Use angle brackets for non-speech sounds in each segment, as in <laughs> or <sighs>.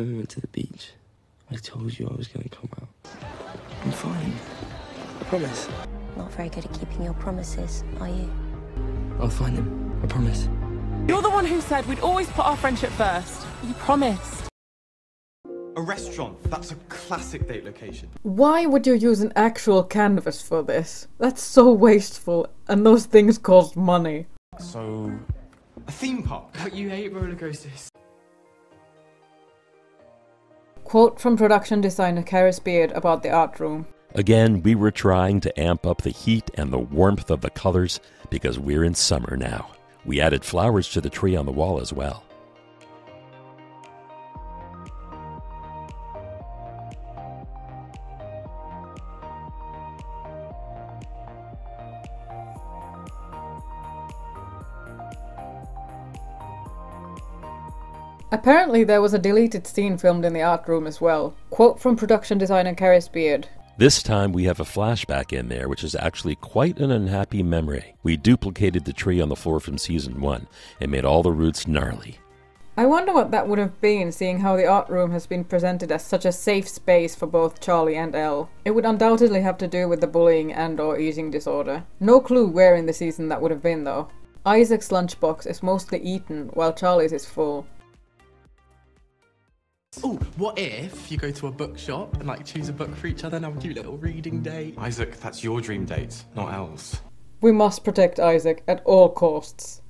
When we went to the beach, I told you I was gonna come out. I'm fine. I promise. Not very good at keeping your promises, are you? I'll find him. I promise. You're the one who said we'd always put our friendship first. You promised. A restaurant. That's a classic date location. Why would you use an actual canvas for this? That's so wasteful, and those things cost money. So, a theme park. But you hate roller coasters. Quote from production designer Karis Beard about the art room. Again, we were trying to amp up the heat and the warmth of the colors because we're in summer now. We added flowers to the tree on the wall as well. Apparently, there was a deleted scene filmed in the art room as well. Quote from production designer Karis Beard. This time we have a flashback in there, which is actually quite an unhappy memory. We duplicated the tree on the floor from season one and made all the roots gnarly. I wonder what that would have been, seeing how the art room has been presented as such a safe space for both Charlie and Elle. It would undoubtedly have to do with the bullying and or eating disorder. No clue where in the season that would have been though. Isaac's lunchbox is mostly eaten, while Charlie's is full. Oh, what if you go to a bookshop and like choose a book for each other and have a cute little reading date? Isaac, that's your dream date, not Elle's. We must protect Isaac at all costs.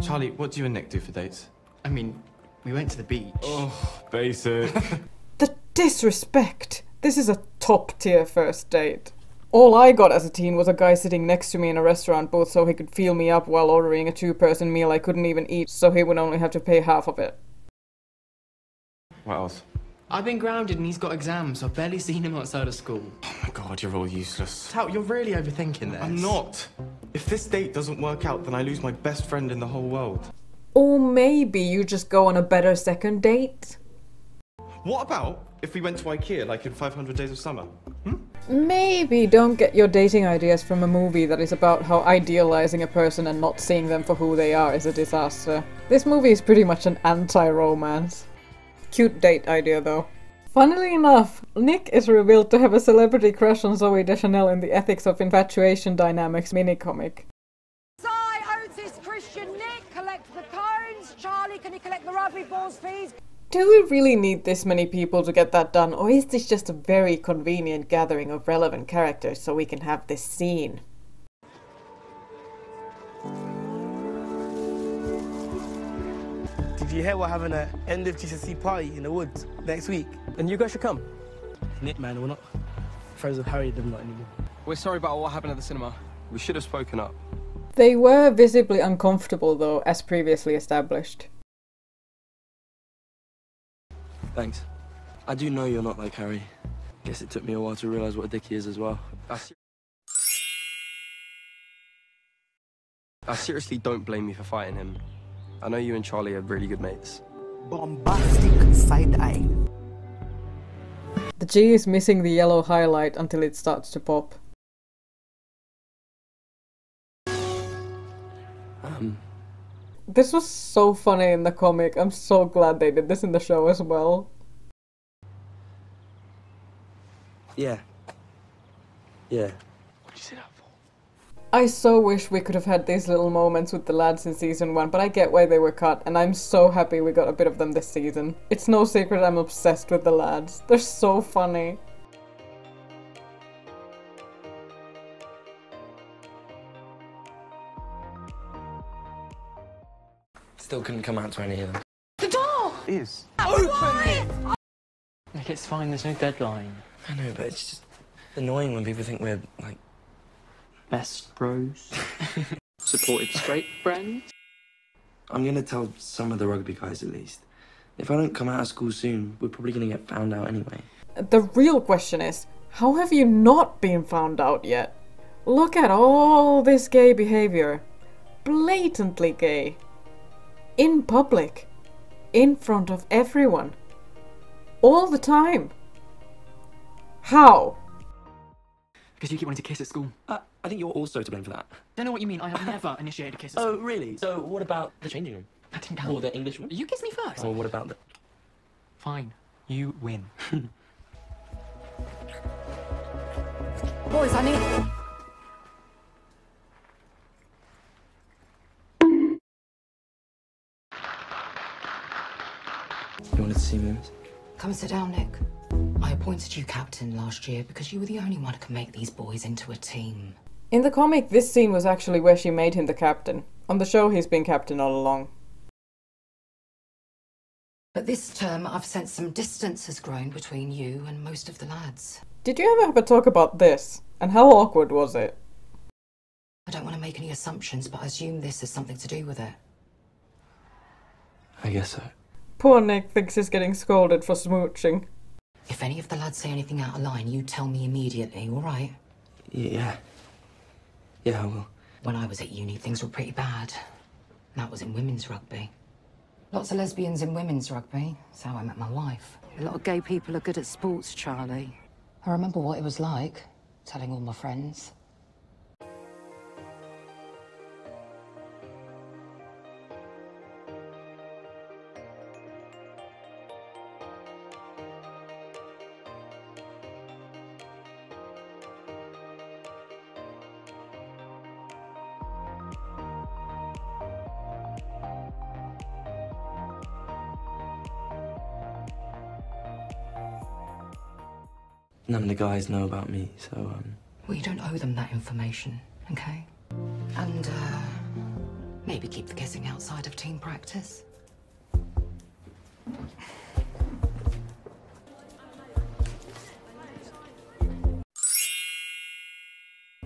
Charlie, what do you and Nick do for dates? I mean, we went to the beach. Oh, basic. <laughs> The disrespect! This is a top tier first date. All I got as a teen was a guy sitting next to me in a restaurant booth so he could feel me up while ordering a two person meal I couldn't even eat, so he would only have to pay half of it. What else? I've been grounded and he's got exams, I've barely seen him outside of school. Oh my god, you're all useless. Tao, you're really overthinking this. I'm not. If this date doesn't work out, then I lose my best friend in the whole world. Or maybe you just go on a better second date? What about if we went to IKEA like in 500 Days of Summer? Hmm? Maybe don't get your dating ideas from a movie that is about how idealizing a person and not seeing them for who they are is a disaster. This movie is pretty much an anti romance. Cute date idea though. Funnily enough, Nick is revealed to have a celebrity crush on Zooey Deschanel in the Ethics of Infatuation Dynamics minicomic. Sai, Otis, Christian, Nick, collect the cones. Charlie, can you collect the rugby balls, please? Do we really need this many people to get that done, or is this just a very convenient gathering of relevant characters so we can have this scene? Did you hear we're having an end of GCSE party in the woods next week? And you guys should come. Nick, man, we're not friends with Harry, them not anymore. We're sorry about what happened at the cinema. We should have spoken up. They were visibly uncomfortable though, as previously established. Thanks. I do know you're not like Harry. Guess it took me a while to realize what a dick he is as well. I, se- I seriously don't blame you for fighting him. I know you and Charlie are really good mates. Bombastic side eye. The G is missing the yellow highlight until it starts to pop. Um, This was so funny in the comic. I'm so glad they did this in the show as well. yeah. Yeah. What'd you say that for? I so wish we could have had these little moments with the lads in season 1, but I get why they were cut, and I'm so happy we got a bit of them this season. It's no secret I'm obsessed with the lads. They're so funny. Still couldn't come out to any of them. The door! Is. Nick, it's fine, there's no deadline. I know, but it's just annoying when people think we're like. Best bros. <laughs> Supportive straight friends. I'm gonna tell some of the rugby guys at least. If I don't come out of school soon, we're probably gonna get found out anyway. The real question is, how have you not been found out yet? Look at all this gay behavior. Blatantly gay. In public. In front of everyone. All the time. How? Because you keep wanting to kiss at school. Uh, I think you're also to blame for that. don't know what you mean. I have never <laughs> initiated a kiss Oh, really? So what about the changing room? I didn't Or the English room? You kissed me first. Or what about the... Fine. You win. <laughs> Boys, I need. You wanted to see me, miss? Come and sit down, Nick. I appointed you captain last year because you were the only one who can make these boys into a team. In the comic, this scene was actually where she made him the captain. On the show, he's been captain all along. But this term, I've sensed some distance has grown between you and most of the lads. Did you ever have a talk about this? And how awkward was it? I don't want to make any assumptions, but I assume this has something to do with it. I guess so. Poor Nick thinks he's getting scolded for smooching. If any of the lads say anything out of line, you tell me immediately, all right? Yeah. Yeah, I will. When I was at uni, things were pretty bad. That was in women's rugby. Lots of lesbians in women's rugby. That's how I met my wife. A lot of gay people are good at sports, Charlie. I remember what it was like, telling all my friends. None of the guys know about me, so, um, Well, you don't owe them that information, okay? And, uh, maybe keep the kissing outside of team practice.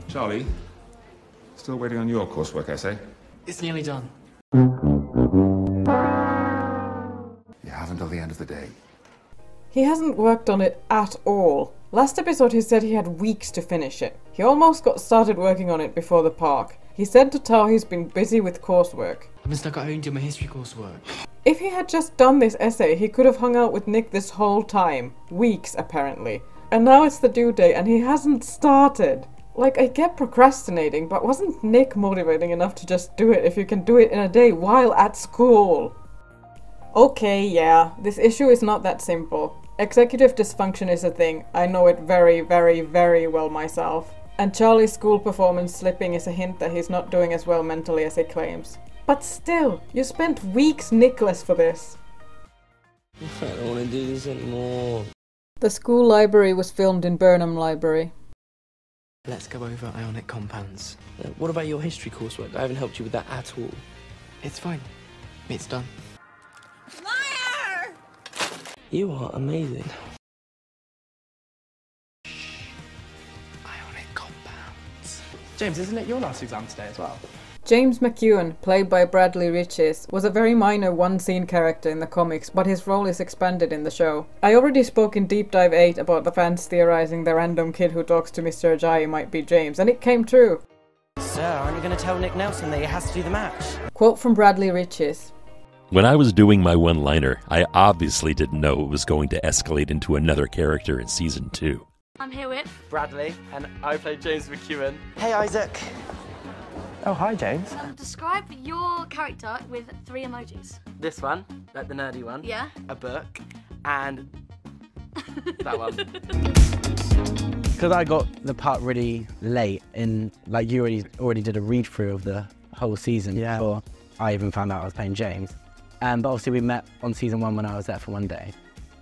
Charlie, still waiting on your coursework essay? It's nearly done. You have until the end of the day. He hasn't worked on it at all. Last episode he said he had weeks to finish it. He almost got started working on it before the park. He said to Tao he's been busy with coursework. I've been stuck at home doing my history coursework. If he had just done this essay, he could have hung out with Nick this whole time. Weeks, apparently. And now it's the due date and he hasn't started. Like, I get procrastinating, but wasn't Nick motivating enough to just do it if you can do it in a day while at school? Okay, yeah, this issue is not that simple. Executive dysfunction is a thing. I know it very, very, very well myself. And Charlie's school performance slipping is a hint that he's not doing as well mentally as he claims. But still, you spent weeks, Nicholas, for this. I don't want to do this anymore. The school library was filmed in Burnham Library. Let's go over ionic compounds. Uh, what about your history coursework? I haven't helped you with that at all. It's fine. It's done. You are amazing. Ionic compounds. James, isn't it your last exam today as well? James McEwen, played by Bradley Riches, was a very minor one scene character in the comics, but his role is expanded in the show. I already spoke in Deep Dive 8 about the fans theorizing the random kid who talks to Mr. Ajayi might be James, and it came true. Sir, aren't you going to tell Nick Nelson that he has to do the match? Quote from Bradley Riches When I was doing my one liner, I obviously didn't know it was going to escalate into another character in season two. I'm here with Bradley, and I play James McEwen. hey, Isaac. Oh, hi, James. um, describe your character with three emojis. This one, like the nerdy one. Yeah. A book, and <laughs> that one. Because I got the part really late in, like you already already did a read through of the whole season Yeah. before I even found out I was playing James. Um, but obviously we met on season one when I was there for one day.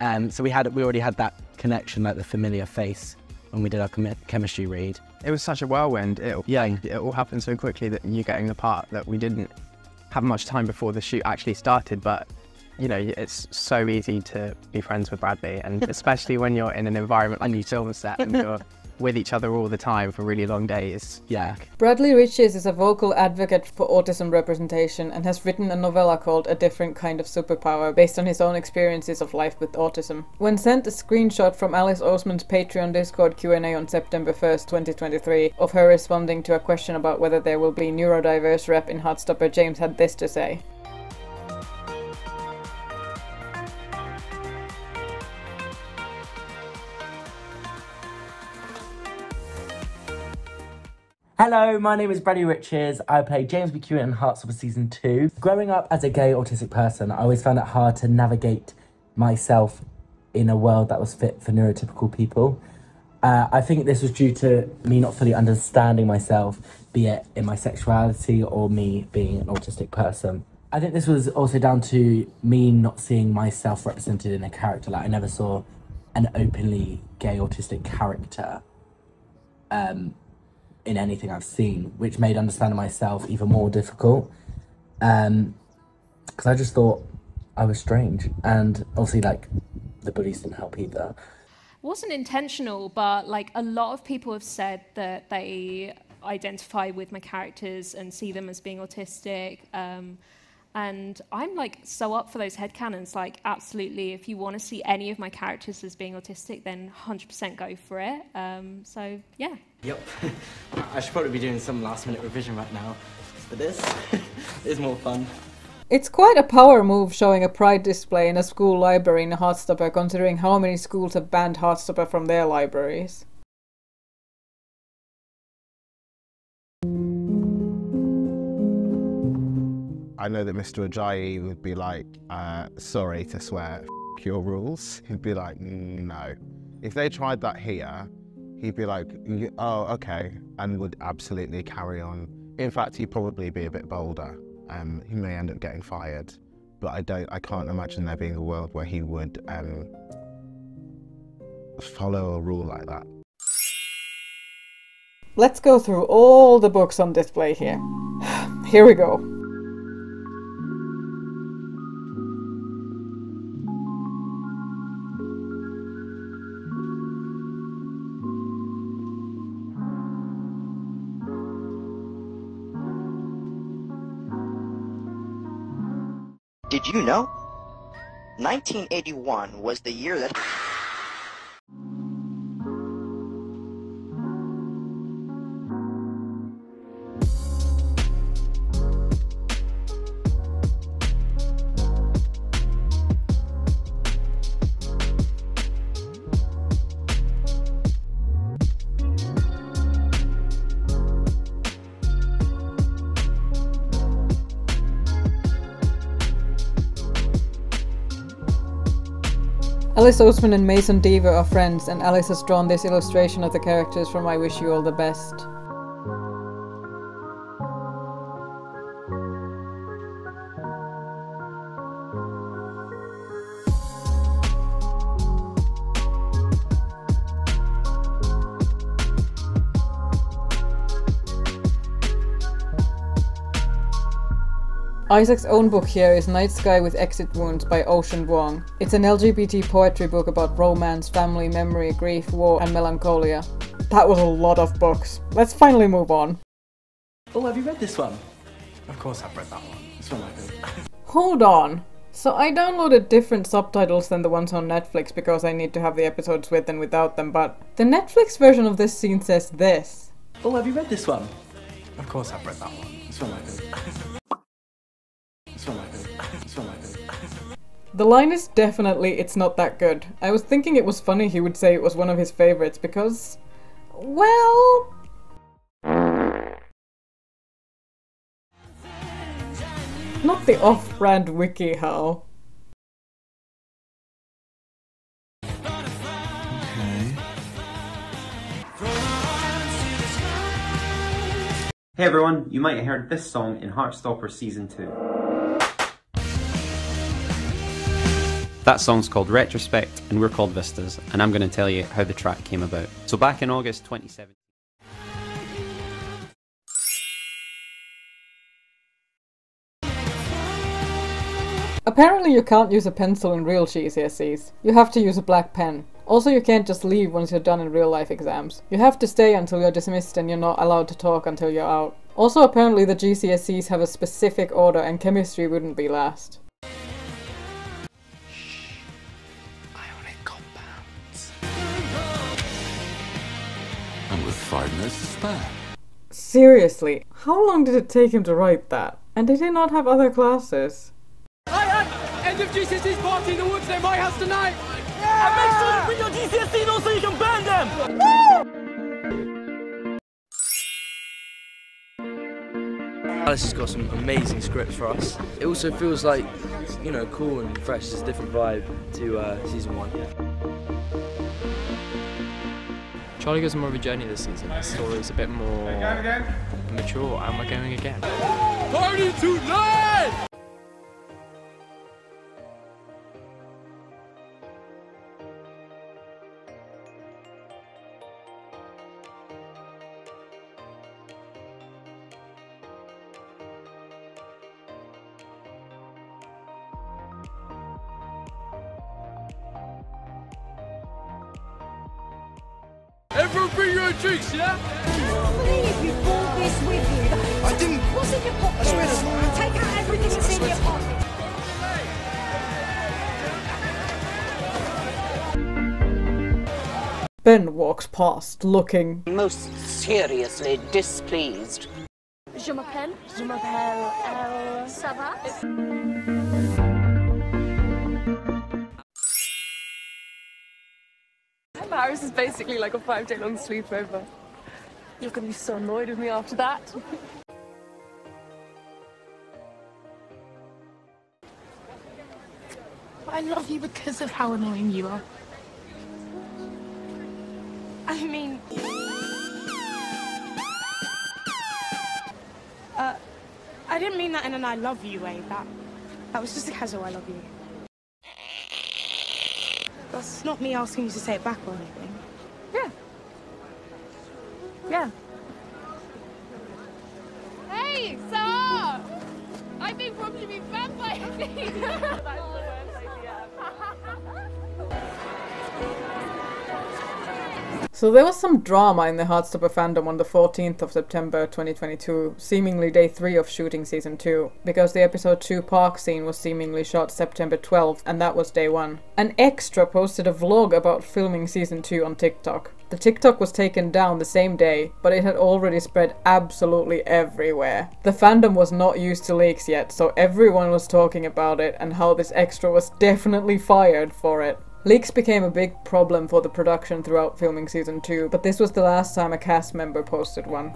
Um, so we had we already had that connection, like the familiar face when we did our chemi- chemistry read. It was such a whirlwind. It, yeah, it all happened so quickly that you getting the part that we didn't have much time before the shoot actually started. But you know, it's so easy to be friends with Bradley, and <laughs> especially when you're in an environment like a film set and you're with each other all the time for really long days. Yeah. Bradley Riches is a vocal advocate for autism representation and has written a novella called A Different Kind of Superpower based on his own experiences of life with autism. When sent a screenshot from Alice Oseman's Patreon Discord Q&A on September 1st, 2023, of her responding to a question about whether there will be neurodiverse rep in Heartstopper, James had this to say. Hello, my name is Bradley Riches. I play James McEwen in Heartstopper Season 2. Growing up as a gay autistic person, I always found it hard to navigate myself in a world that was fit for neurotypical people. Uh, I think this was due to me not fully understanding myself, be it in my sexuality or me being an autistic person. I think this was also down to me not seeing myself represented in a character. Like I never saw an openly gay autistic character um, in anything I've seen, which made understanding myself even more difficult. Um, because I just thought I was strange, and obviously, like the bullies didn't help either. wasn't intentional, but like a lot of people have said that they identify with my characters and see them as being autistic. Um, and I'm like so up for those headcanons. Like, absolutely, if you want to see any of my characters as being autistic, then 100% go for it. Um, so, yeah. Yep. <laughs> I should probably be doing some last minute revision right now. But this <laughs> is more fun. It's quite a power move showing a pride display in a school library in a Heartstopper, considering how many schools have banned Heartstopper from their libraries. I know that Mr. Ajayi would be like, uh, sorry to swear, f your rules. He'd be like, no. If they tried that here, he'd be like, oh, okay, and would absolutely carry on. In fact, he'd probably be a bit bolder. Um, he may end up getting fired, but I don't. I can't imagine there being a world where he would um, follow a rule like that. Let's go through all the books on display here. <sighs> Here we go. Did you know? 1981 was the year that. Oseman and Mason Deaver are friends, and Alice has drawn this illustration of the characters from I Wish You All the Best. Isaac's own book here is Night Sky with Exit Wounds by Ocean Vuong. It's an LGBT poetry book about romance, family, memory, grief, war, and melancholia. That was a lot of books. Let's finally move on. Oh, have you read this one? Of course I've read that one. It's one I good. Hold on. So I downloaded different subtitles than the ones on Netflix because I need to have the episodes with and without them, but the Netflix version of this scene says this. Oh, have you read this one? Of course I've read that one. It's one I good. It's one I. It's one I good. The line is definitely it's not that good. I was thinking it was funny he would say it was one of his favorites because well not the off-brand WikiHow. Hey everyone, you might have heard this song in Heartstopper Season 2. That song's called Retrospect and we're called Vistas, and I'm going to tell you how the track came about. So back in August 2017. Apparently you can't use a pencil in real GCSEs. You have to use a black pen. Also you can't just leave once you're done in real life exams. You have to stay until you're dismissed and you're not allowed to talk until you're out. Also apparently the GCSEs have a specific order and chemistry wouldn't be last. Five minutes to spare. Seriously, how long did it take him to write that? And did he not have other classes? Hi, end of GCSE's party in the woods near my house tonight. And make sure to bring your GCSE notes so you can burn them. Alice has got some amazing scripts for us. It also feels like, you know, cool and fresh. It's a different vibe to uh, season one. Charlie goes more of a journey this season. The story's a bit more mature, and we're going again. Party tonight! Past, looking. Most seriously displeased. Je m'appelle. Je m'appelle Elle. Ça va? Paris is basically like a five day long sleepover. You're gonna be so annoyed with me after that. I love you because of how annoying you are. I mean. Uh, I didn't mean that in an I love you way. That, that was just a casual I love you. That's not me asking you to say it back or anything. Yeah. Yeah. So there was some drama in the Heartstopper fandom on the 14th of September 2022, seemingly day 3 of shooting season 2, because the episode 2 park scene was seemingly shot September 12th and that was day 1. An extra posted a vlog about filming season 2 on TikTok. The TikTok was taken down the same day, but it had already spread absolutely everywhere. The fandom was not used to leaks yet, so everyone was talking about it and how this extra was definitely fired for it. Leaks became a big problem for the production throughout filming season 2, but this was the last time a cast member posted one.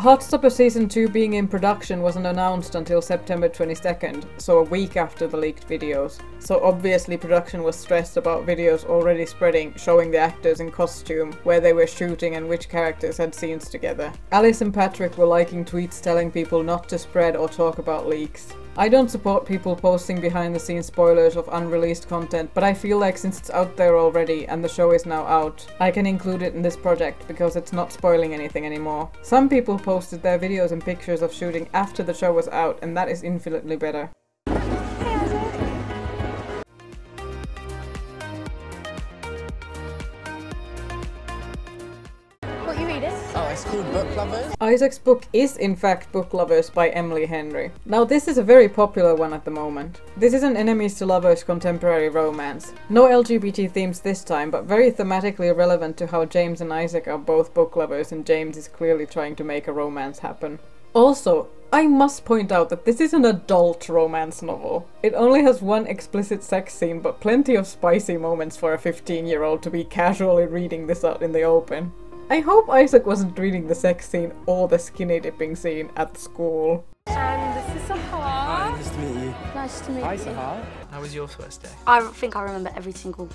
Heartstopper Season 2 being in production wasn't announced until September 22nd, so a week after the leaked videos. So obviously production was stressed about videos already spreading showing the actors in costume, where they were shooting and which characters had scenes together. Alice and Patrick were liking tweets telling people not to spread or talk about leaks. I don't support people posting behind the scenes spoilers of unreleased content, but I feel like since it's out there already and the show is now out, I can include it in this project because it's not spoiling anything anymore. Some people posted their videos and pictures of shooting after the show was out, and that is infinitely better. Book Lovers. Isaac's book is in fact Book Lovers by Emily Henry. Now this is a very popular one at the moment. This is an enemies to lovers contemporary romance. No LGBT themes this time, but very thematically relevant to how James and Isaac are both book lovers and James is clearly trying to make a romance happen. Also, I must point out that this is an adult romance novel. It only has one explicit sex scene, but plenty of spicy moments for a 15 year old to be casually reading this out in the open. I hope Isaac wasn't reading the sex scene or the skinny dipping scene at school. And this is Sahar. Nice to meet you. Nice to meet Hi, you. Sahar. How was your first day? I think I remember every single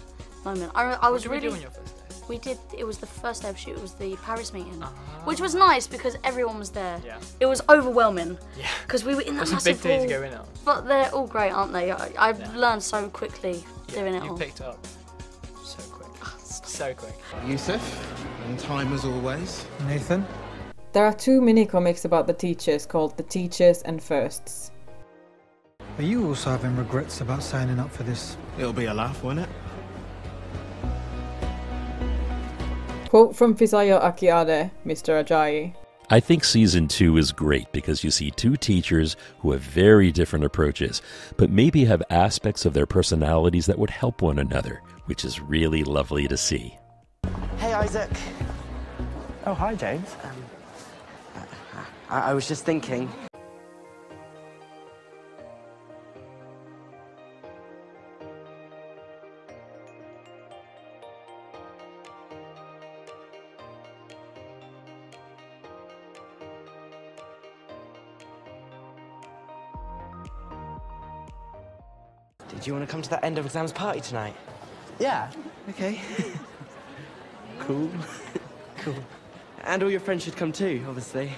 moment. I, re- I was did we really. do on your first day? We did. It was the first day of shoot. It was the Paris meeting, ah. which was nice because everyone was there. Yeah. It was overwhelming. Yeah. Because we were in that That's a massive big day to go in on. But they're all great, aren't they? I, I've Yeah. learned so quickly doing it You all. picked up so quick. So quick. Yusuf, on time as always. Nathan. There are two mini comics about the teachers called The Teachers and Firsts. Are you also having regrets about signing up for this? It'll be a laugh, won't it? Quote from Fisayo Akinade, Mr. Ajayi. I think season two is great because you see two teachers who have very different approaches, but maybe have aspects of their personalities that would help one another, which is really lovely to see. Hey, Isaac. Oh, hi, James. Um, I, I was just thinking. Did you want to come to that end of exams party tonight? Yeah. Okay. <laughs> cool. <laughs> cool. And all your friends should come too, obviously.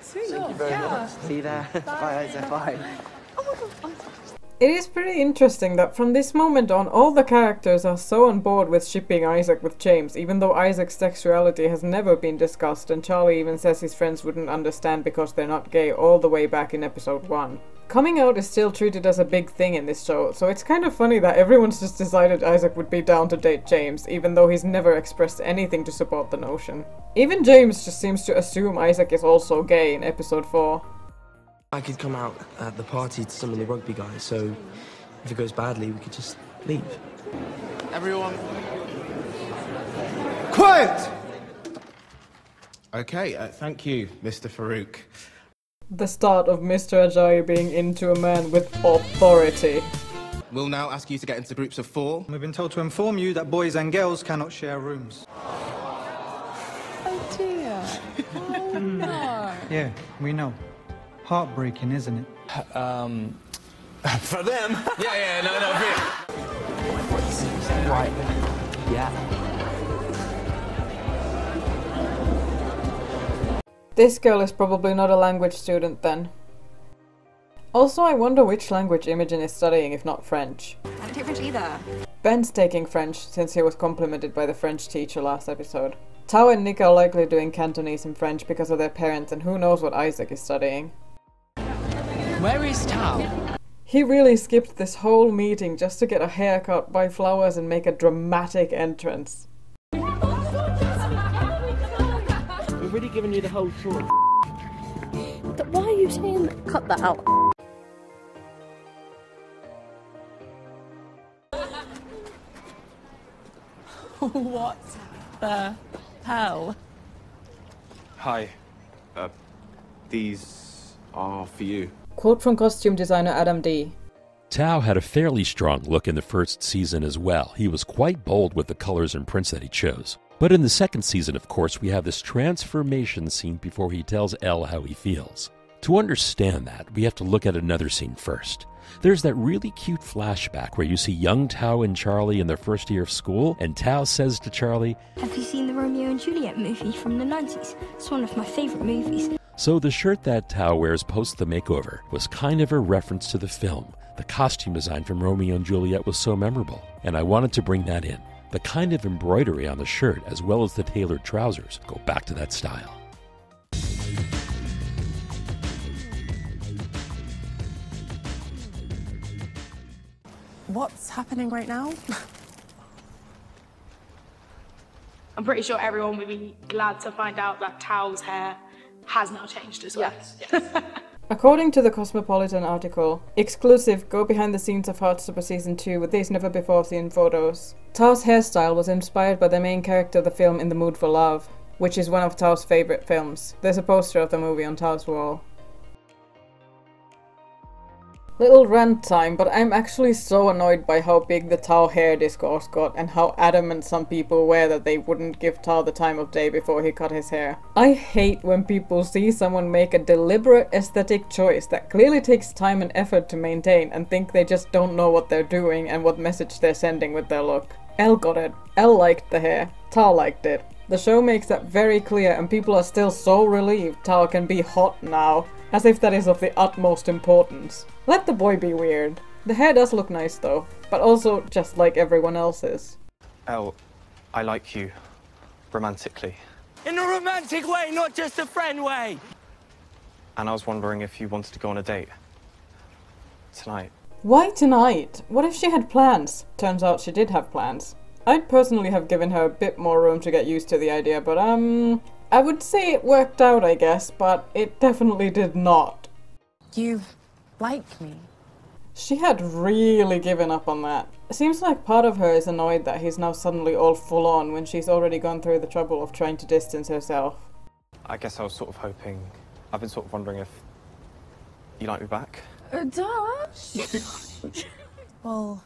Sweet. Thank you very yeah. much. See you there. <laughs> Bye, Isaac. Bye. It is pretty interesting that from this moment on, all the characters are so on board with shipping Isaac with James, even though Isaac's sexuality has never been discussed, and Charlie even says his friends wouldn't understand because they're not gay all the way back in episode 1. Coming out is still treated as a big thing in this show, so it's kind of funny that everyone's just decided Isaac would be down to date James, even though he's never expressed anything to support the notion. Even James just seems to assume Isaac is also gay in episode 4. I could come out at the party to some of the rugby guys, so if it goes badly, we could just leave. Everyone. Quiet! Okay, uh, thank you, Mr. Farouk. The start of Mr. Ajayi being into a man with authority. We'll now ask you to get into groups of four. We've been told to inform you that boys and girls cannot share rooms. Oh dear. Oh <laughs> no. Yeah, we know. Heartbreaking, isn't it? Um, for them? yeah, yeah, no, no, Right. Yeah. This girl is probably not a language student then. Also, I wonder which language Imogen is studying if not French. I don't take French either. Ben's taking French since he was complimented by the French teacher last episode. Tao and Nick are likely doing Cantonese and French because of their parents, and who knows what Isaac is studying. Where is Tao? He really skipped this whole meeting just to get a haircut, buy flowers, and make a dramatic entrance. We've really given you the whole tour. Why are you saying that? Cut that out. <laughs> what the hell? Hi. Uh, these are for you. Quote from costume designer Adam D. Tao had a fairly strong look in the first season as well. He was quite bold with the colors and prints that he chose. But in the second season, of course, we have this transformation scene before he tells Elle how he feels. To understand that, we have to look at another scene first. There's that really cute flashback where you see young Tao and Charlie in their first year of school, and Tao says to Charlie, Have you seen the Romeo and Juliet movie from the 90s? It's one of my favourite movies. So the shirt that Tao wears post the makeover was kind of a reference to the film. The costume design from Romeo and Juliet was so memorable, and I wanted to bring that in. The kind of embroidery on the shirt, as well as the tailored trousers, go back to that style. What's happening right now? <laughs> I'm pretty sure everyone would be glad to find out that Tao's hair has now changed as well. <laughs> According to the Cosmopolitan article, exclusive go behind the scenes of Heartstopper Season 2 with these never before seen photos. Tao's hairstyle was inspired by the main character of the film In the Mood for Love, which is one of Tao's favorite films. There's a poster of the movie on Tao's wall. Little rant time, but I'm actually so annoyed by how big the Tao hair discourse got and how adamant some people were that they wouldn't give Tao the time of day before he cut his hair. I hate when people see someone make a deliberate aesthetic choice that clearly takes time and effort to maintain and think they just don't know what they're doing and what message they're sending with their look. Elle got it. Elle liked the hair. Tao liked it. The show makes that very clear and people are still so relieved Tao can be hot now, as if that is of the utmost importance. Let the boy be weird. The hair does look nice though, but also just like everyone else's. Elle, I like you. Romantically. In a romantic way, not just a friend way. And I was wondering if you wanted to go on a date. Tonight. Why tonight? What if she had plans? Turns out she did have plans. I'd personally have given her a bit more room to get used to the idea, but um, I would say it worked out, I guess, but it definitely did not. You like me? She had really given up on that. It seems like part of her is annoyed that he's now suddenly all full on when she's already gone through the trouble of trying to distance herself. I guess I was sort of hoping. I've been sort of wondering if you like me back. Uh, Dash? <laughs> well.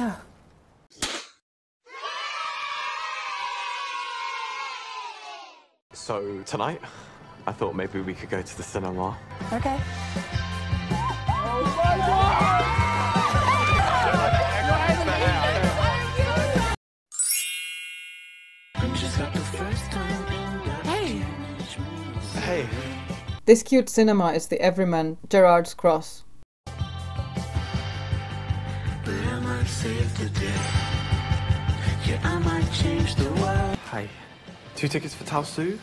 Yeah. So, tonight, I thought maybe we could go to the cinema. Okay. Hey. Hey. This cute cinema is the everyman Gerrards Cross. Hi. Two tickets for Tao Xu?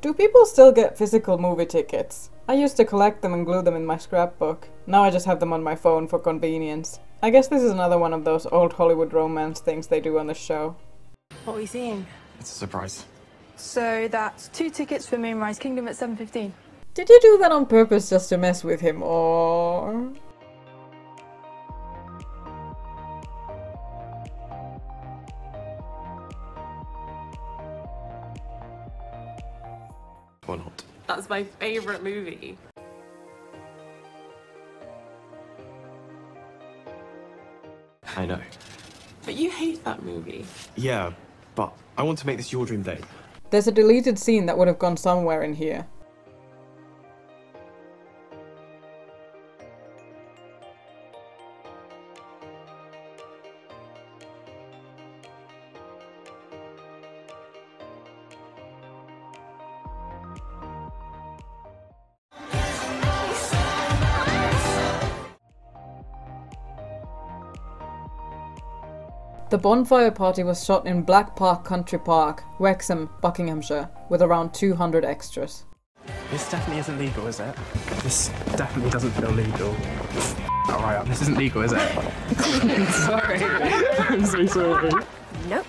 Do people still get physical movie tickets? I used to collect them and glue them in my scrapbook. Now I just have them on my phone for convenience. I guess this is another one of those old Hollywood romance things they do on the show. What are we seeing? It's a surprise. So that's two tickets for Moonrise Kingdom at 7.15. Did you do that on purpose just to mess with him, or...? Or not. That's my favourite movie. I know. But you hate that movie. Yeah, but I want to make this your dream date. There's a deleted scene that would have gone somewhere in here. The bonfire party was shot in Black Park Country Park, Wexham, Buckinghamshire, with around 200 extras. This definitely isn't legal, is it? This definitely doesn't feel legal. Alright, this isn't legal, is it? <laughs> sorry. I'm so sorry. Nope.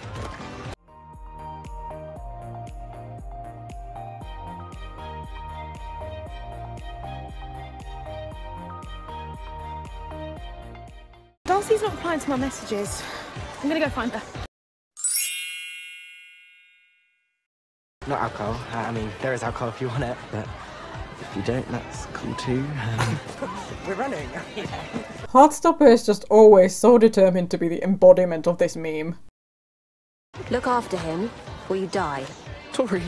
Darcy's not replying to my messages. I'm gonna go find her. Not alcohol. Uh, I mean, there is alcohol if you want it, but if you don't, that's cool too. Um, <laughs> We're running. <laughs> <laughs> Heartstopper is just always so determined to be the embodiment of this meme. Look after him, or you die. Tori.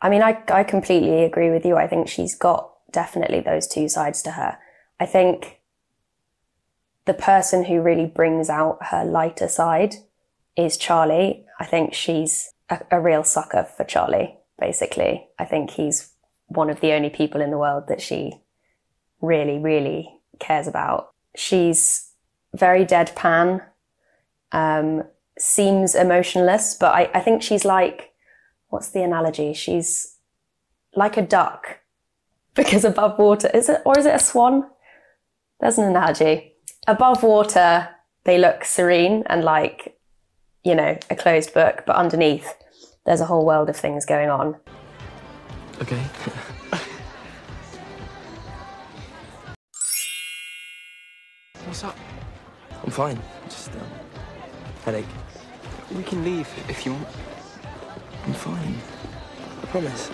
I mean, I, I completely agree with you. I think she's got definitely those two sides to her. I think the person who really brings out her lighter side is Charlie. I think she's a, a real sucker for Charlie, basically. I think he's one of the only people in the world that she really, really cares about. She's very deadpan, um, seems emotionless, but I, I think she's like, what's the analogy? She's like a duck <laughs> because above water, is it, or is it a swan? There's an analogy. Above water, they look serene and like, you know, a closed book, but underneath, there's a whole world of things going on. Okay. <laughs> What's up? I'm fine. Just um, headache. We can leave if you want. I'm fine. I promise.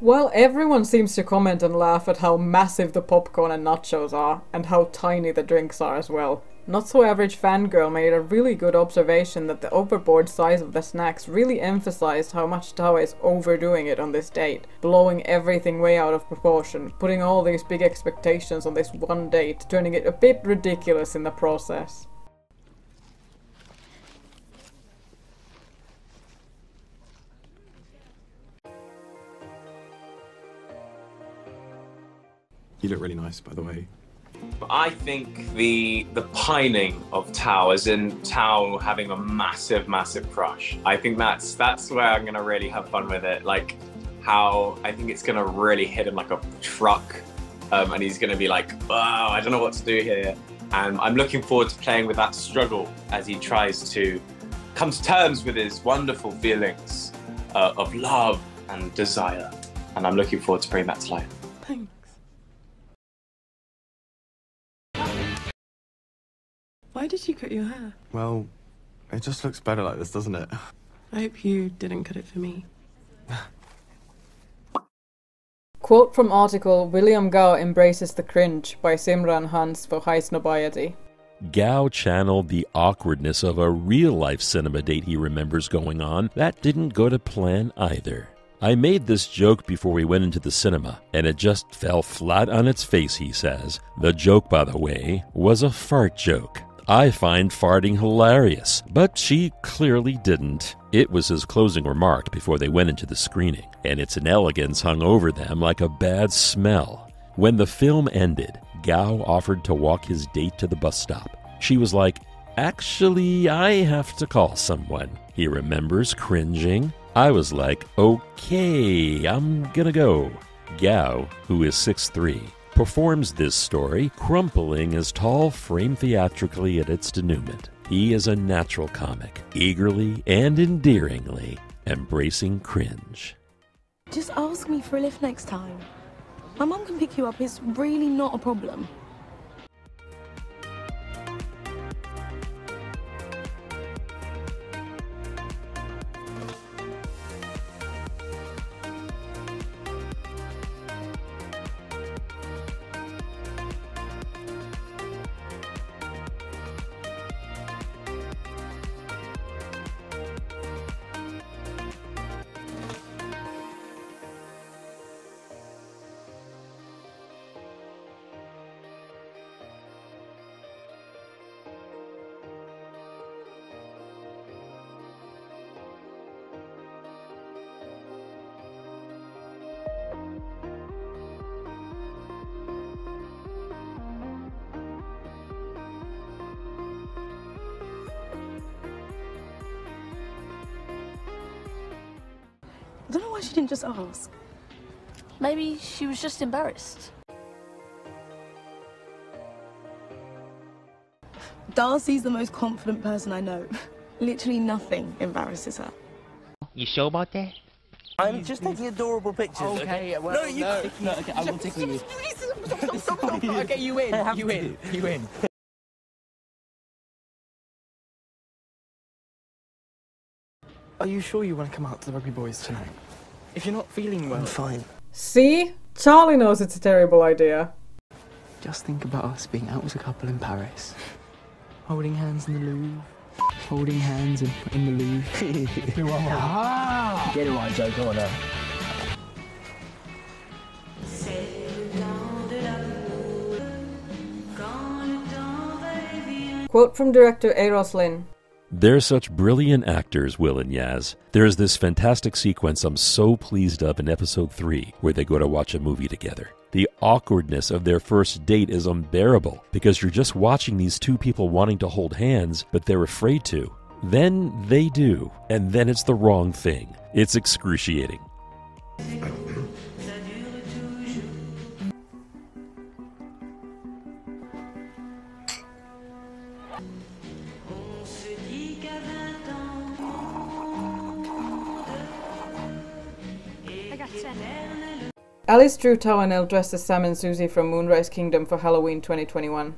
Well, everyone seems to comment and laugh at how massive the popcorn and nachos are, and how tiny the drinks are as well. Not So Average Fangirl made a really good observation that the overboard size of the snacks really emphasized how much Tao is overdoing it on this date, blowing everything way out of proportion, putting all these big expectations on this one date, turning it a bit ridiculous in the process. You look really nice, by the way. I think the the pining of Tao, as in Tao having a massive, massive crush. I think that's that's where I'm gonna really have fun with it. Like how I think it's gonna really hit him like a truck, um, and he's gonna be like, "Oh, I don't know what to do here." And I'm looking forward to playing with that struggle as he tries to come to terms with his wonderful feelings uh, of love and desire. And I'm looking forward to bringing that to life. Thanks. Did you cut your hair? Well, it just looks better like this, doesn't it? I hope you didn't cut it for me. <laughs> Quote from article William Gao embraces the cringe by Simran Hans for Highsnobiety. Gao channeled the awkwardness of a real life cinema date he remembers going on. That didn't go to plan either. I made this joke before we went into the cinema, and it just fell flat on its face, he says. The joke, by the way, was a fart joke. I find farting hilarious, but she clearly didn't. It was his closing remark before they went into the screening, and its inelegance hung over them like a bad smell. When the film ended, Gao offered to walk his date to the bus stop. She was like, Actually, I have to call someone. He remembers cringing. I was like, okay, I'm gonna go. Gao, who is 6'3, performs this story, crumpling his tall frame theatrically at its denouement. He is a natural comic, eagerly and endearingly embracing cringe. Just ask me for a lift next time. My mum can pick you up. It's really not a problem. I why she didn't just ask. Maybe she was just embarrassed. Darcy's the most confident person I know. <laughs> Literally nothing embarrasses her. You sure about that? I'm just taking adorable pictures. Okay, well, no, you. no, no, okay, I will tickle you. <laughs> okay, you win. <laughs> You win. You win. Are you sure you want to come out to the rugby boys tonight? If you're not feeling well, I'm fine. See? Charlie knows it's a terrible idea. Just think about us being out as a couple in Paris, <laughs> holding hands in the Louvre, holding hands in, in the Louvre. <laughs> Ah! Get it right, Joe. Go on now. Quote from director Euros Lyn. They're such brilliant actors, Will and Yaz. There's this fantastic sequence I'm so pleased of in episode 3 where they go to watch a movie together. The awkwardness of their first date is unbearable because you're just watching these two people wanting to hold hands, but they're afraid to. Then they do, and then it's the wrong thing. It's excruciating. Alice Drew Tao and Elle dressed as Sam and Suzy from Moonrise Kingdom for Halloween 2021.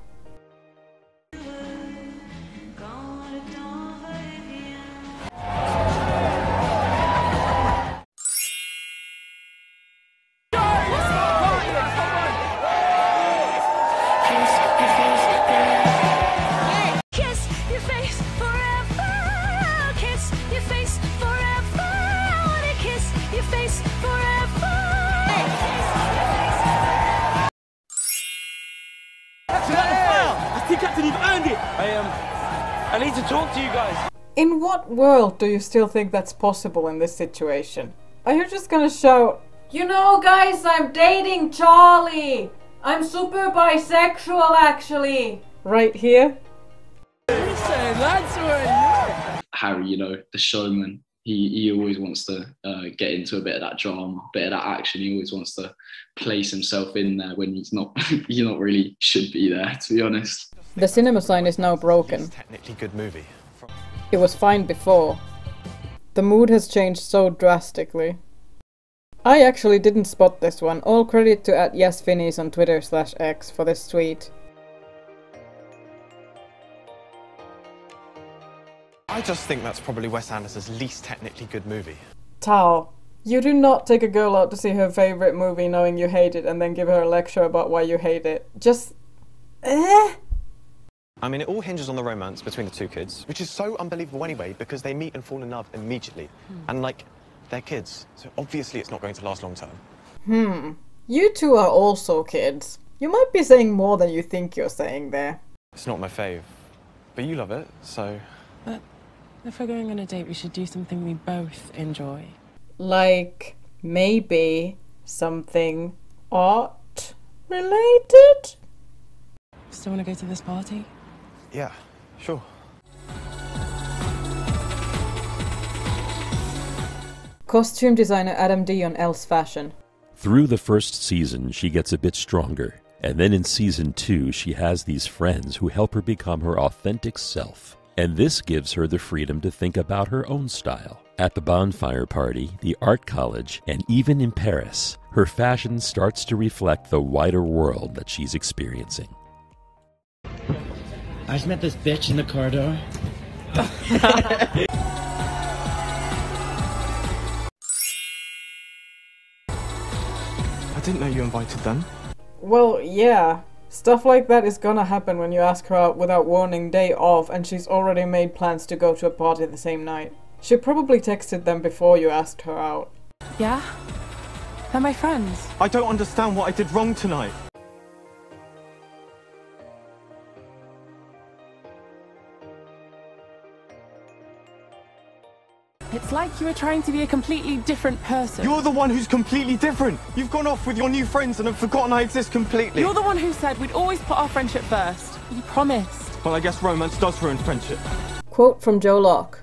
World do you still think that's possible in this situation? Are you just gonna shout, You know, guys, I'm dating Charlie! I'm super bisexual, actually! Right here? Harry, you know, the showman. He he always wants to uh, get into a bit of that drama, a bit of that action. He always wants to place himself in there when he's not <laughs> he's not really should be there, to be honest. The cinema sign is now broken. Technically good movie. It was fine before. The mood has changed so drastically. I actually didn't spot this one. All credit to at YesFinnies on Twitter slash X for this tweet. I just think that's probably Wes Anderson's least technically good movie. Tao, you do not take a girl out to see her favorite movie knowing you hate it and then give her a lecture about why you hate it. Just. Eh? I mean, it all hinges on the romance between the two kids, which is so unbelievable anyway because they meet and fall in love immediately. And like, They're kids, so obviously it's not going to last long term. Hmm. You two are also kids. You might be saying more than you think you're saying there. It's not my fave, but you love it, so But if we're going on a date, we should do something we both enjoy. Like, maybe something art related? Still want to go to this party? Yeah, sure. Costume designer Adam D on Elle's Fashion. Through the first season, she gets a bit stronger. And then in season two, she has these friends who help her become her authentic self. And this gives her the freedom to think about her own style. At the bonfire party, the art college, and even in Paris, her fashion starts to reflect the wider world that she's experiencing. I just met this bitch in the corridor. I didn't know you invited them. Well, yeah. Stuff like that is gonna happen when you ask her out without warning day off and she's already made plans to go to a party the same night. She probably texted them before you asked her out. Yeah? They're my friends. I don't understand what I did wrong tonight. It's like you were trying to be a completely different person. You're the one who's completely different. You've gone off with your new friends and have forgotten I exist completely. You're the one who said we'd always put our friendship first. You promised. Well, I guess romance does ruin friendship. Quote from Joe Locke.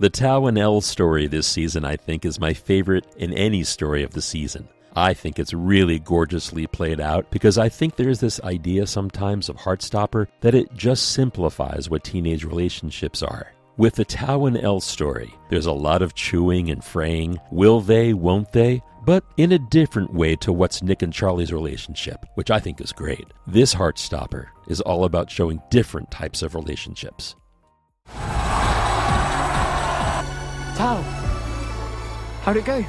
The Tao and Elle story this season, I think, is my favorite in any story of the season. I think it's really gorgeously played out because I think there's this idea sometimes of Heartstopper that it just simplifies what teenage relationships are. With the Tao and Elle story, there's a lot of chewing and fraying. Will they, won't they? But in a different way to what's Nick and Charlie's relationship, which I think is great. This Heartstopper is all about showing different types of relationships. Tao, how'd it go?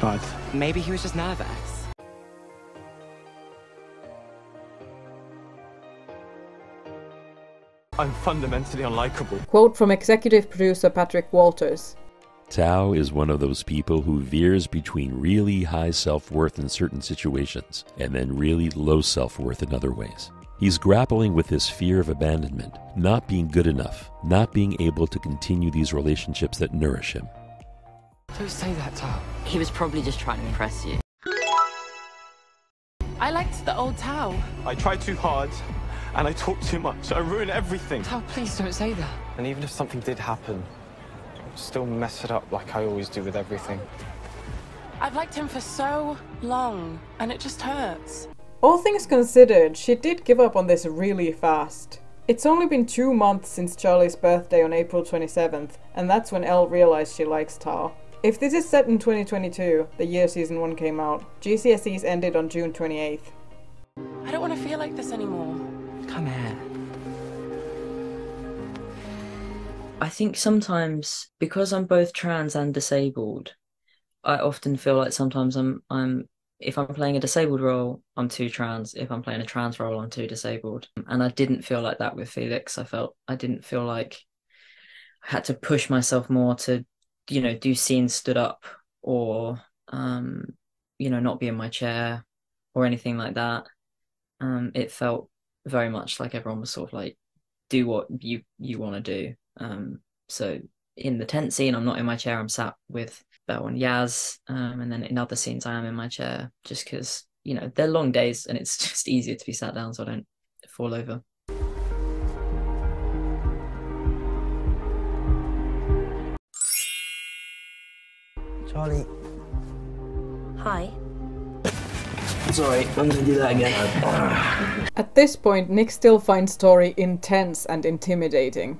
Bad. Maybe he was just nervous. I'm fundamentally unlikable. Quote from executive producer Patrick Walters. Tao is one of those people who veers between really high self worth in certain situations and then really low self worth in other ways. He's grappling with his fear of abandonment, not being good enough, not being able to continue these relationships that nourish him. Don't say that, Tao. He was probably just trying to impress you. I liked the old Tao. I tried too hard and I talk too much. I ruin everything. Tao, please don't say that. And even if something did happen, I'd still mess it up like I always do with everything. I've liked him for so long, and it just hurts. All things considered, she did give up on this really fast. It's only been two months since Charlie's birthday on April 27th, and that's when Elle realized she likes Tao. If this is set in 2022, the year season 1 came out, GCSEs ended on June 28th. I don't want to feel like this anymore. Come here. I think sometimes because I'm both trans and disabled, I often feel like sometimes I'm I'm if I'm playing a disabled role, I'm too trans. If I'm playing a trans role, I'm too disabled. And I didn't feel like that with Felix. I felt I didn't feel like I had to push myself more to, you know, do scenes stood up or um, you know, not be in my chair or anything like that. Um, it felt very much like everyone was sort of like, do what you you want to do. Um, so in the tent scene, I'm not in my chair. I'm sat with Belle and Yaz, um, and then in other scenes, I am in my chair just because you know they're long days and it's <laughs> just easier to be sat down so I don't fall over. Charlie. Hi. It's alright, I'm gonna do that again. At this point, Nick still finds Tori intense and intimidating.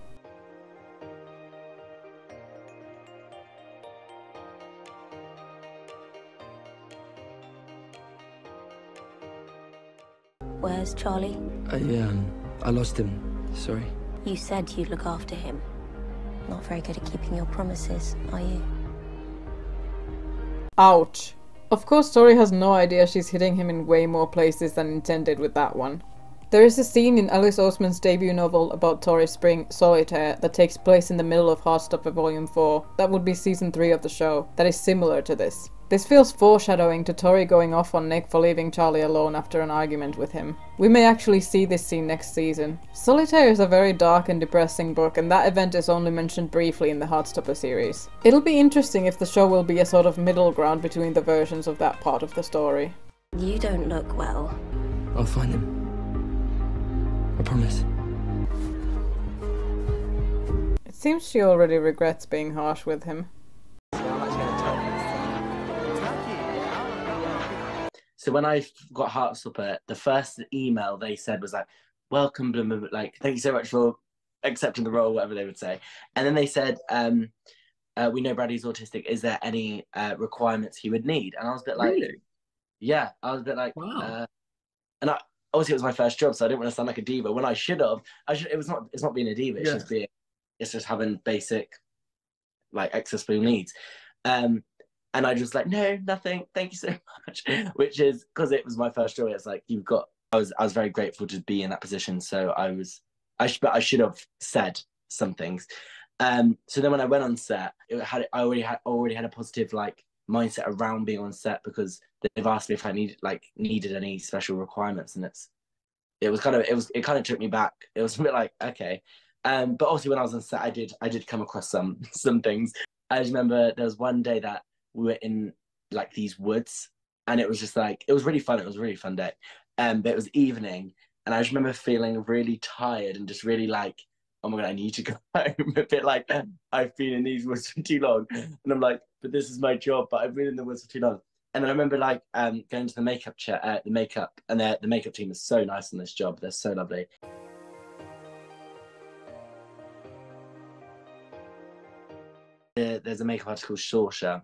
Where's Charlie? I, um, I lost him. Sorry. You said you'd look after him. Not very good at keeping your promises, are you? Ouch. Of course, Tori has no idea she's hitting him in way more places than intended with that one. There is a scene in Alice Oseman's debut novel about Tori Spring, Solitaire, that takes place in the middle of Heartstopper Volume 4. That would be season 3 of the show. That is similar to this. This feels foreshadowing to Tori going off on Nick for leaving Charlie alone after an argument with him. We may actually see this scene next season. Solitaire is a very dark and depressing book, and that event is only mentioned briefly in the Heartstopper series. It'll be interesting if the show will be a sort of middle ground between the versions of that part of the story. You don't look well. I'll find him. I promise. It seems she already regrets being harsh with him. So when I got Heartstopper, the first email they said was like, "Welcome, like thank you so much for accepting the role," whatever they would say. And then they said, um, uh, "We know Bradley's autistic. Is there any uh, requirements he would need?" And I was a bit like, Really? "Yeah." I was a bit like, Wow. uh, and I obviously it was my first job, so I didn't want to sound like a diva. When I should have, I should. It was not. It's not being a diva. It's Yeah. just being. It's just having basic, like accessible needs. Um, and I just like, no, nothing. Thank you so much. <laughs> Which is because it was my first job. It's like you've got. I was I was very grateful to be in that position. So I was. I should. I should have said some things. Um. So then when I went on set, it had. I already had already had a positive like mindset around being on set because they've asked me if I needed like needed any special requirements, and it's. It was kind of it was it kind of took me back. It was a bit like okay, um, but obviously when I was on set, I did I did come across some <laughs> some things. I just remember there was one day that we were in like these woods, and it was just like it was really fun. It was really fun day, um, but it was evening, and I just remember feeling really tired and just really like, oh my god, I need to <laughs> go home. a bit like I've been in these woods for too long, and I'm like, but this is my job, but I've been in the woods for too long. And then I remember like um, going to the makeup chair, uh, the makeup, and the makeup team is so nice on this job. They're so lovely. There's a makeup artist called Shorsha,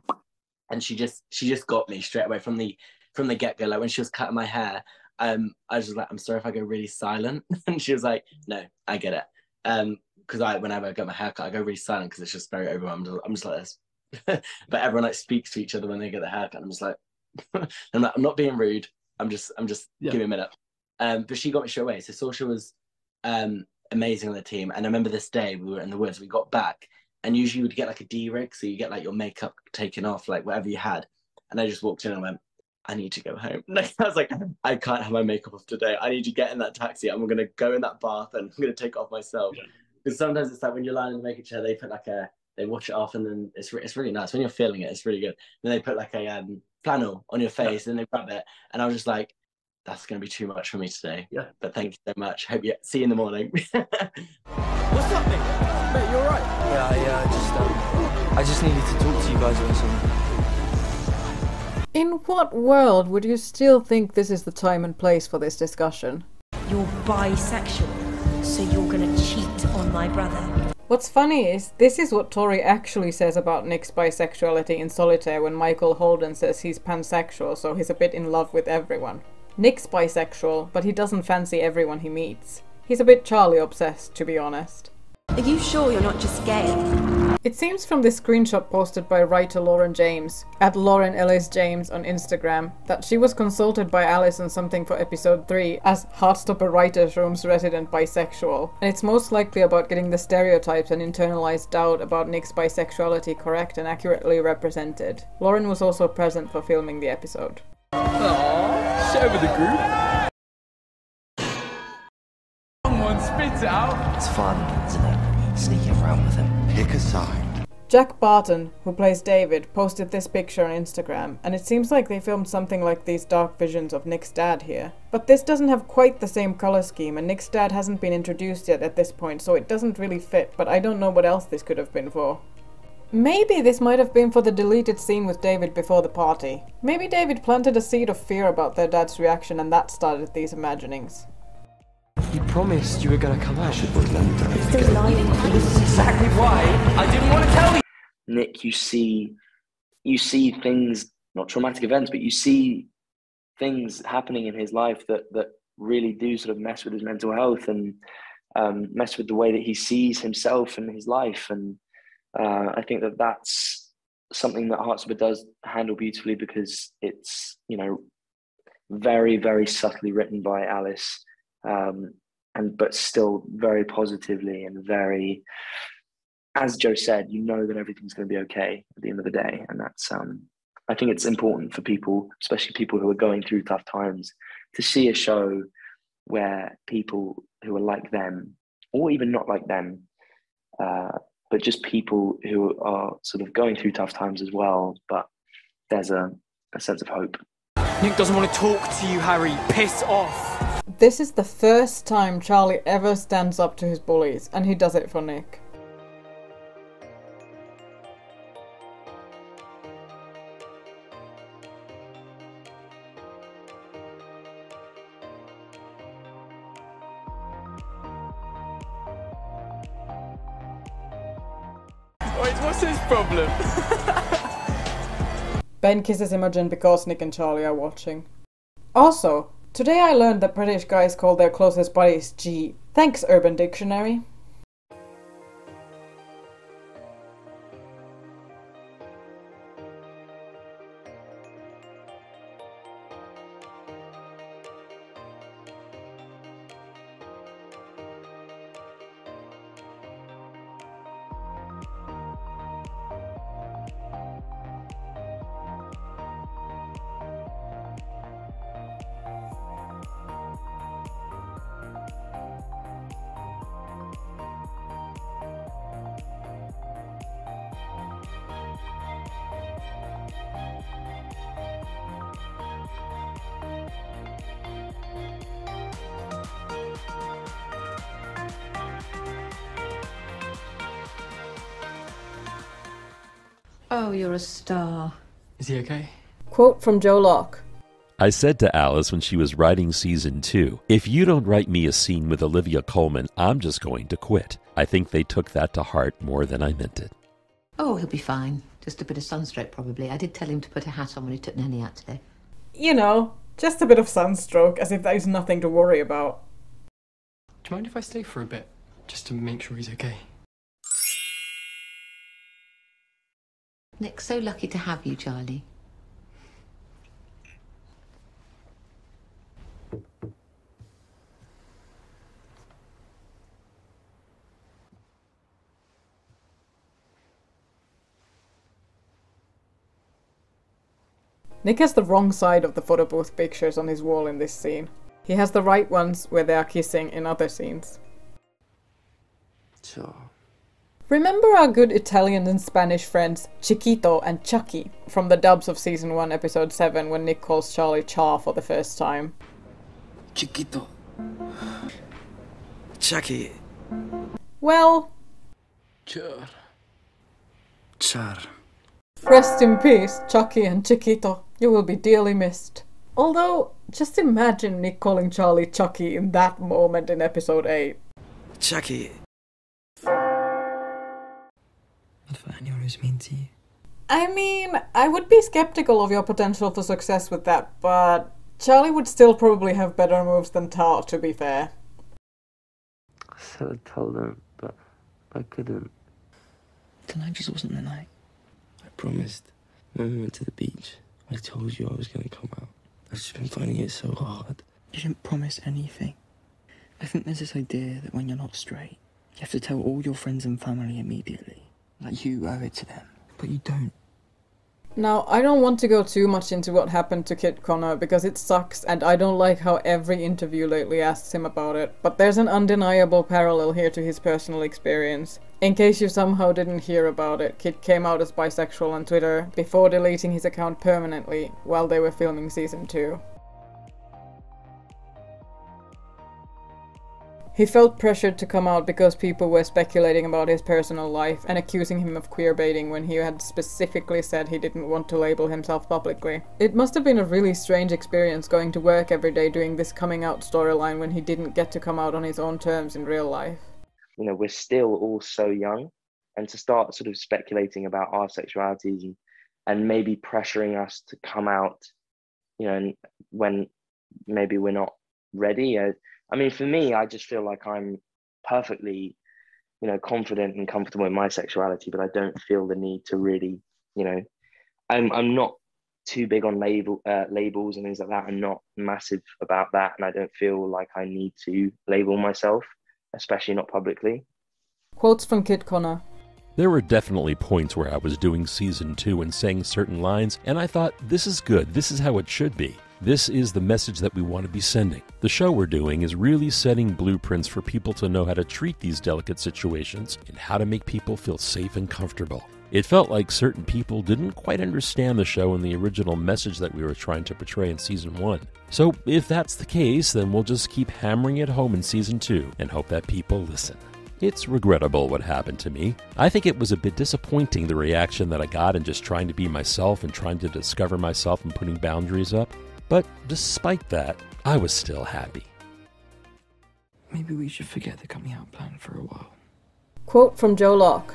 and she just she just got me straight away from the from the get go. Like when she was cutting my hair, um, I was just like, I'm sorry if I go really silent, <laughs> and she was like, No, I get it. Um, because I whenever I get my haircut, I go really silent because it's just very overwhelmed. I'm just like this. <laughs> but everyone like speaks to each other when they get their haircut. I'm just like, <laughs> I'm, like, I'm not being rude. I'm just, I'm just Yeah. give me a minute. Um, but she got me straight away. So Sorsha was um amazing on the team. And I remember this day we were in the woods. We got back, and usually you would get like a de-rig, so you get like your makeup taken off, like whatever you had. And I just walked in and went, I need to go home. <laughs> Like I was like, I can't have my makeup off today. I need to get in that taxi. I'm gonna go in that bath and I'm gonna take it off myself. Because sometimes it's like when you're lying in the makeup chair, they put like a they wash it off and then it's re- it's really nice when you're feeling it. It's really good. Then they put like a um, flannel on your face and they rub it. And I was just like, that's gonna be too much for me today. Yeah. But thank you so much. Hope you see you in the morning. <laughs> What's up, mate? Mate, you alright? Yeah, yeah, I just, um, I just needed to talk to you guys about something. In what world would you still think this is the time and place for this discussion? You're bisexual, so you're gonna cheat on my brother. What's funny is this is what Tori actually says about Nick's bisexuality in Solitaire when Michael Holden says he's pansexual, so he's a bit in love with everyone. Nick's bisexual, but he doesn't fancy everyone he meets. He's a bit Charlie obsessed, to be honest. Are you sure you're not just gay? It seems from this screenshot posted by writer Lauren James, at Lauren Ellis James on Instagram, that she was consulted by Alice on something for episode 3 as Heartstopper Writers Room's resident bisexual, and it's most likely about getting the stereotypes and internalized doubt about Nick's bisexuality correct and accurately represented. Lauren was also present for filming the episode. Aww, share with the group. Someone spits it out. It's fun, isn't it? Sneaking around with him. Pick a side. Jack Barton, who plays David, posted this picture on Instagram, and it seems like they filmed something like these dark visions of Nick's dad here. But this doesn't have quite the same color scheme, and Nick's dad hasn't been introduced yet at this point, so it doesn't really fit, but I don't know what else this could have been for. Maybe this might have been for the deleted scene with David before the party. Maybe David planted a seed of fear about their dad's reaction, and that started these imaginings. You promised you were gonna come out. Should have learned that. Still lying. This is exactly why I didn't want to tell you. Nick, you see, you see things, not traumatic events, but you see things happening in his life that that really do sort of mess with his mental health and um, mess with the way that he sees himself and his life. And uh, I think that that's something that Heartstopper does handle beautifully because it's you know very very subtly written by Alice um, and but still very positively and very, as Joe said, you know that everything's going to be okay at the end of the day, and that's um, I think it's important for people, especially people who are going through tough times, to see a show where people who are like them, or even not like them, uh, but just people who are sort of going through tough times as well, but there's a, a sense of hope. Nick doesn't want to talk to you, Harry. Piss off. This is the first time Charlie ever stands up to his bullies, and he does it for Nick. Wait, what's his problem? <laughs> Ben kisses Imogen because Nick and Charlie are watching. Also, today I learned that British guys call their closest buddies G. Thanks, Urban Dictionary. Oh, you're a star. Is he okay? Quote from Joe Locke. I said to Alice when she was writing season two, if you don't write me a scene with Olivia Colman, I'm just going to quit. I think they took that to heart more than I meant it. Oh, he'll be fine. Just a bit of sunstroke, probably. I did tell him to put a hat on when he took Nanny out today. You know, just a bit of sunstroke, as if that is nothing to worry about. Do you mind if I stay for a bit? Just to make sure he's okay. Nick's so lucky to have you, Charlie. Nick has the wrong side of the photo booth pictures on his wall in this scene. He has the right ones where they are kissing in other scenes. Sure. Remember our good Italian and Spanish friends Chiquito and Chucky from the dubs of season 1 episode 7 when Nick calls Charlie Char for the first time? Chiquito. Chucky. Well, Char. Char. rest in peace, Chucky and Chiquito. You will be dearly missed. Although, just imagine Nick calling Charlie Chucky in that moment in episode 8. Chucky. Not for mean to you. I mean, I would be skeptical of your potential for success with that, but Charlie would still probably have better moves than Tar, to be fair. I said I told him, but I couldn't. Tonight just wasn't the night. I promised. When we went to the beach, I told you I was going to come out. I've just been finding it so hard. You didn't promise anything. I think there's this idea that when you're not straight, you have to tell all your friends and family immediately. Like you owe it to them. But you don't. Now, I don't want to go too much into what happened to Kit Connor because it sucks and I don't like how every interview lately asks him about it, but there's an undeniable parallel here to his personal experience. In case you somehow didn't hear about it, Kit came out as bisexual on Twitter before deleting his account permanently while they were filming season 2. He felt pressured to come out because people were speculating about his personal life and accusing him of queerbaiting when he had specifically said he didn't want to label himself publicly. It must have been a really strange experience going to work every day doing this coming out storyline when he didn't get to come out on his own terms in real life. You know, we're still all so young, and to start sort of speculating about our sexualities and, and maybe pressuring us to come out, you know, when maybe we're not ready. Uh, I mean, for me, I just feel like I'm perfectly, you know, confident and comfortable in my sexuality, but I don't feel the need to really, you know, I'm I'm not too big on label uh, labels and things like that. I'm not massive about that, and I don't feel like I need to label myself, especially not publicly. Quotes from Kit Connor. There were definitely points where I was doing season two and saying certain lines, and I thought, this is good, this is how it should be. This is the message that we want to be sending. The show we're doing is really setting blueprints for people to know how to treat these delicate situations and how to make people feel safe and comfortable. It felt like certain people didn't quite understand the show and the original message that we were trying to portray in season one. So, if that's the case, then we'll just keep hammering it home in season two and hope that people listen. It's regrettable what happened to me. I think it was a bit disappointing the reaction that I got in just trying to be myself and trying to discover myself and putting boundaries up. But despite that, I was still happy. Maybe we should forget the coming out plan for a while. Quote from Joe Locke.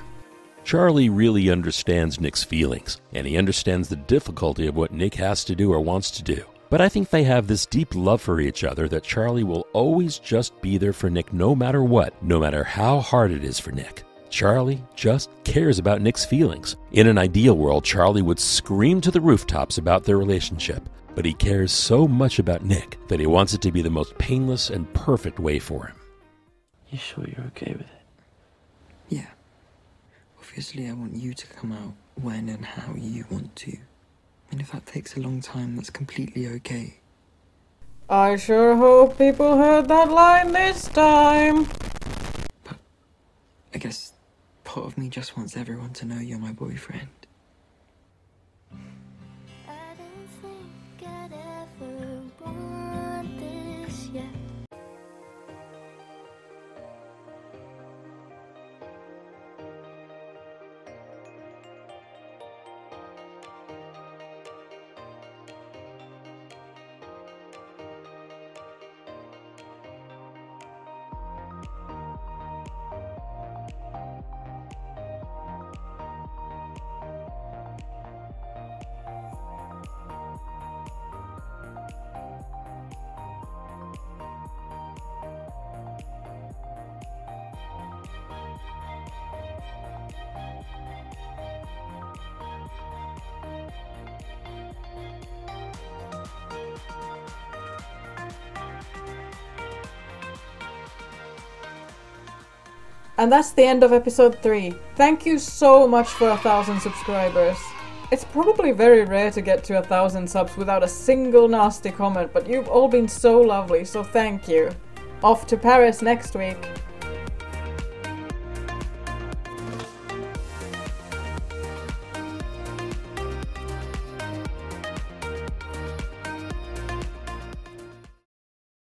Charlie really understands Nick's feelings, and he understands the difficulty of what Nick has to do or wants to do. But I think they have this deep love for each other that Charlie will always just be there for Nick no matter what, no matter how hard it is for Nick. Charlie just cares about Nick's feelings. In an ideal world, Charlie would scream to the rooftops about their relationship, but he cares so much about Nick that he wants it to be the most painless and perfect way for him. You sure you're okay with it? Yeah. Obviously, I want you to come out when and how you want to. And if that takes a long time, that's completely okay. I sure hope people heard that line this time. But I guess part of me just wants everyone to know you're my boyfriend. And that's the end of episode 3. Thank you so much for a thousand subscribers. It's probably very rare to get to a thousand subs without a single nasty comment, but you've all been so lovely, so thank you. Off to Paris next week.